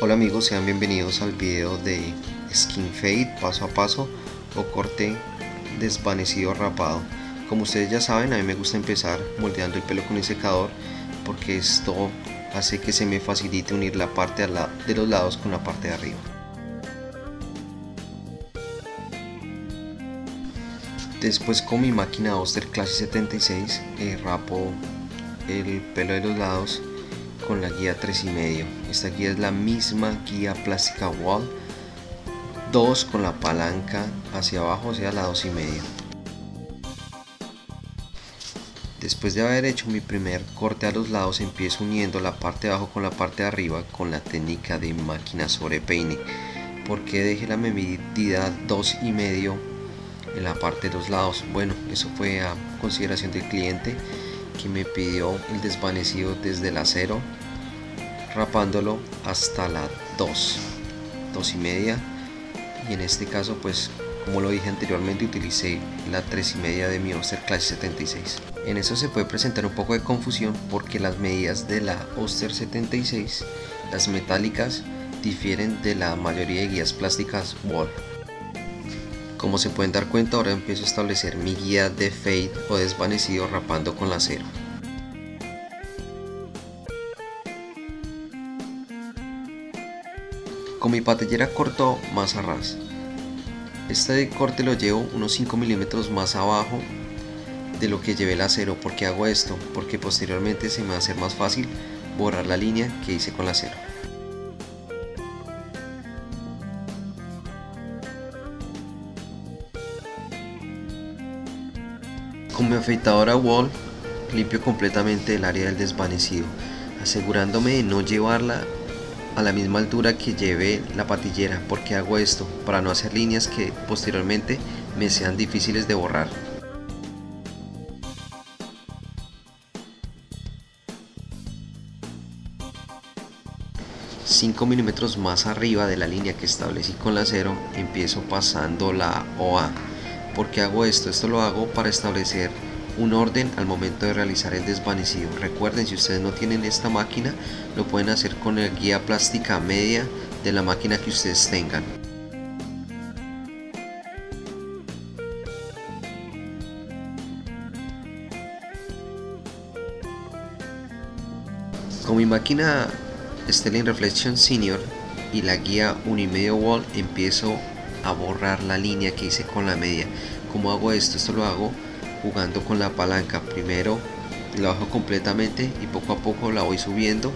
Hola amigos, sean bienvenidos al video de Skin Fade paso a paso o corte desvanecido rapado. Como ustedes ya saben, a mí me gusta empezar moldeando el pelo con el secador porque esto hace que se me facilite unir la parte de los lados con la parte de arriba. Después con mi máquina Oster Clase 76 eh, rapo el pelo de los lados con la guía 3,5. Esta guía es la misma guía plástica Wall 2 con la palanca hacia abajo, o sea la 2,5. Después de haber hecho mi primer corte a los lados, empiezo uniendo la parte de abajo con la parte de arriba con la técnica de máquina sobre peine. porque dejé la medida 2,5 en la parte de los lados? Bueno, eso fue a consideración del cliente que me pidió el desvanecido desde la 0 rapándolo hasta la 2 2 y media. Y en este caso pues como lo dije anteriormente utilicé la 3 y media de mi Oster Class 76 en eso se puede presentar un poco de confusión porque las medidas de la Oster 76 las metálicas difieren de la mayoría de guías plásticas Wall como se pueden dar cuenta ahora empiezo a establecer mi guía de fade o desvanecido rapando con la cero. Con mi patellera corto más a ras. Este corte lo llevo unos 5 milímetros más abajo de lo que llevé el acero. ¿Por qué hago esto? Porque posteriormente se me va a hacer más fácil borrar la línea que hice con la acero. Con mi afeitadora Wall limpio completamente el área del desvanecido, asegurándome de no llevarla a la misma altura que lleve la patillera. porque hago esto? Para no hacer líneas que posteriormente me sean difíciles de borrar. ...5 milímetros más arriba de la línea que establecí con la acero... ...empiezo pasando la OA ¿Por qué hago esto? Esto lo hago para establecer un orden al momento de realizar el desvanecido. Recuerden, si ustedes no tienen esta máquina, lo pueden hacer con la guía plástica media de la máquina que ustedes tengan. Con mi máquina Stelling Reflection Senior y la guía 1,5 Wall empiezo a borrar la línea que hice con la media. ¿Cómo hago esto? Esto lo hago jugando con la palanca. Primero la bajo completamente y poco a poco la voy subiendo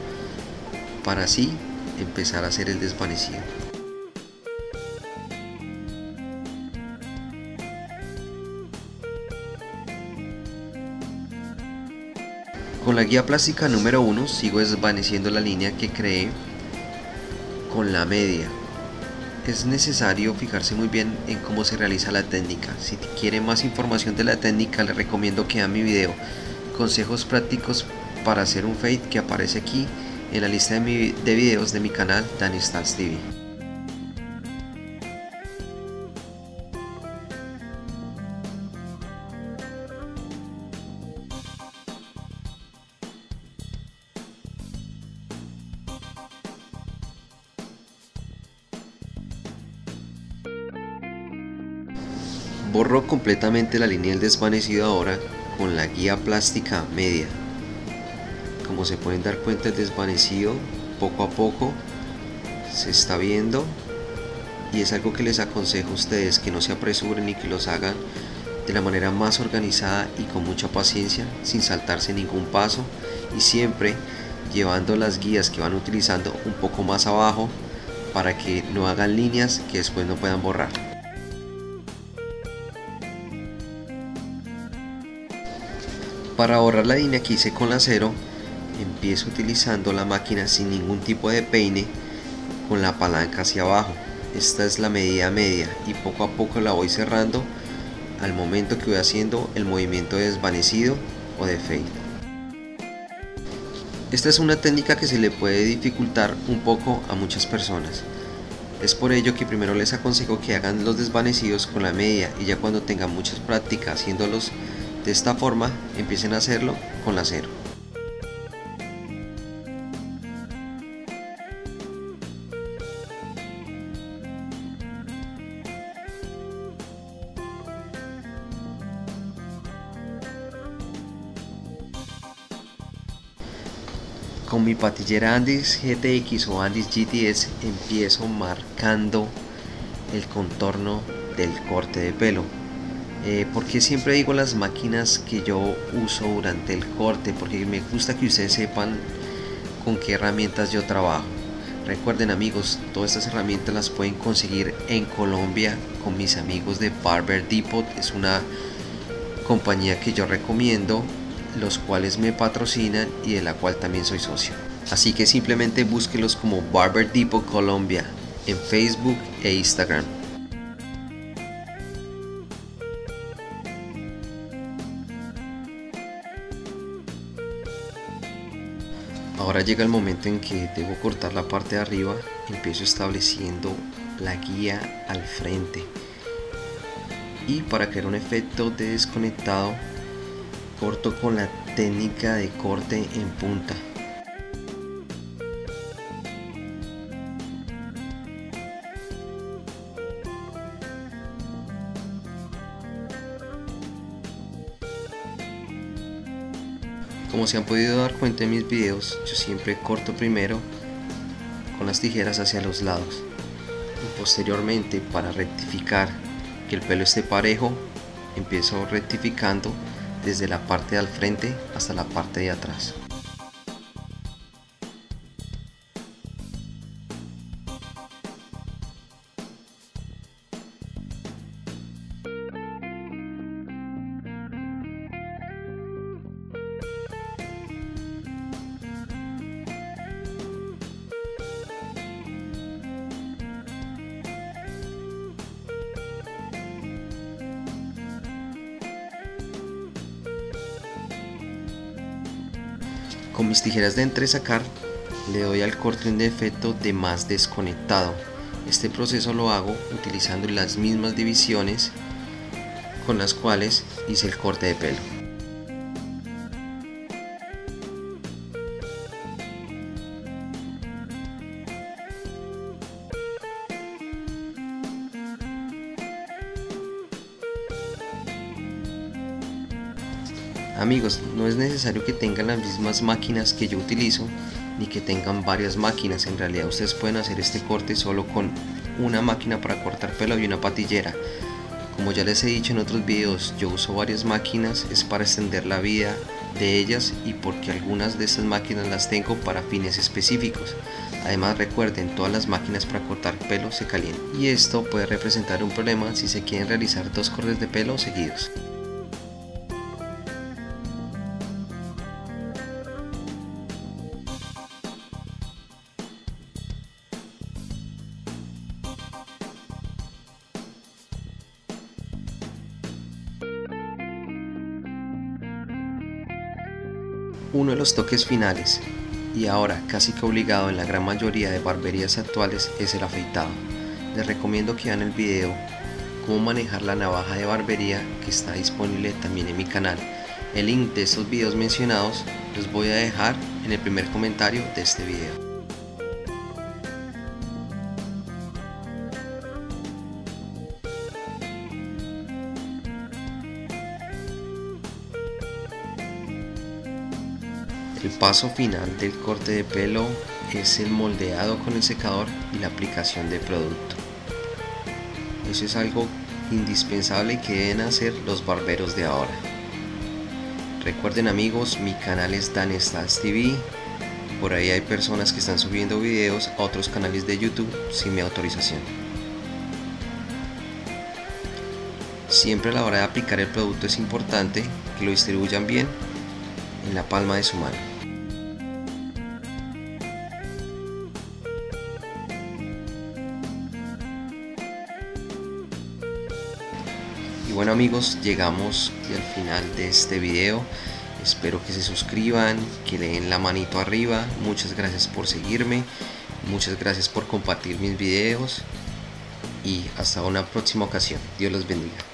para así empezar a hacer el desvanecido. Con la guía plástica número 1 sigo desvaneciendo la línea que creé con la media es necesario fijarse muy bien en cómo se realiza la técnica. Si quiere más información de la técnica, le recomiendo que vea mi video Consejos prácticos para hacer un fade que aparece aquí en la lista de, videos de mi canal Danny TV. Borro completamente la línea del desvanecido ahora con la guía plástica media. Como se pueden dar cuenta el desvanecido poco a poco se está viendo y es algo que les aconsejo a ustedes que no se apresuren y que los hagan de la manera más organizada y con mucha paciencia sin saltarse ningún paso y siempre llevando las guías que van utilizando un poco más abajo para que no hagan líneas que después no puedan borrar. Para borrar la línea que hice con la acero, empiezo utilizando la máquina sin ningún tipo de peine con la palanca hacia abajo. Esta es la medida media y poco a poco la voy cerrando al momento que voy haciendo el movimiento de desvanecido o de fade. Esta es una técnica que se le puede dificultar un poco a muchas personas. Es por ello que primero les aconsejo que hagan los desvanecidos con la media y ya cuando tengan muchas prácticas haciéndolos de esta forma empiecen a hacerlo con la cero. Con mi patillera Andis GTX o Andis GTS empiezo marcando el contorno del corte de pelo eh, porque siempre digo las máquinas que yo uso durante el corte porque me gusta que ustedes sepan con qué herramientas yo trabajo recuerden amigos todas estas herramientas las pueden conseguir en Colombia con mis amigos de Barber Depot es una compañía que yo recomiendo los cuales me patrocinan y de la cual también soy socio. Así que simplemente búsquelos como Barber Depot Colombia en Facebook e Instagram. Ahora llega el momento en que debo cortar la parte de arriba, empiezo estableciendo la guía al frente. Y para crear un efecto de desconectado corto con la técnica de corte en punta Como se han podido dar cuenta en mis videos, yo siempre corto primero con las tijeras hacia los lados y posteriormente para rectificar que el pelo esté parejo empiezo rectificando desde la parte del frente hasta la parte de atrás. Con mis tijeras de entresacar le doy al corte un defecto de más desconectado. Este proceso lo hago utilizando las mismas divisiones con las cuales hice el corte de pelo. Amigos, no es necesario que tengan las mismas máquinas que yo utilizo ni que tengan varias máquinas. En realidad ustedes pueden hacer este corte solo con una máquina para cortar pelo y una patillera. Como ya les he dicho en otros videos, yo uso varias máquinas, es para extender la vida de ellas y porque algunas de estas máquinas las tengo para fines específicos. Además recuerden, todas las máquinas para cortar pelo se calientan y esto puede representar un problema si se quieren realizar dos cortes de pelo seguidos. Uno de los toques finales y ahora casi que obligado en la gran mayoría de barberías actuales es el afeitado. Les recomiendo que vean el video cómo manejar la navaja de barbería que está disponible también en mi canal. El link de estos videos mencionados los voy a dejar en el primer comentario de este video. Paso final del corte de pelo es el moldeado con el secador y la aplicación de producto. Eso es algo indispensable que deben hacer los barberos de ahora. Recuerden amigos, mi canal es Dan TV. Por ahí hay personas que están subiendo videos a otros canales de YouTube sin mi autorización. Siempre a la hora de aplicar el producto es importante que lo distribuyan bien en la palma de su mano. Y bueno amigos, llegamos al final de este video. Espero que se suscriban, que le den la manito arriba. Muchas gracias por seguirme. Muchas gracias por compartir mis videos. Y hasta una próxima ocasión. Dios los bendiga.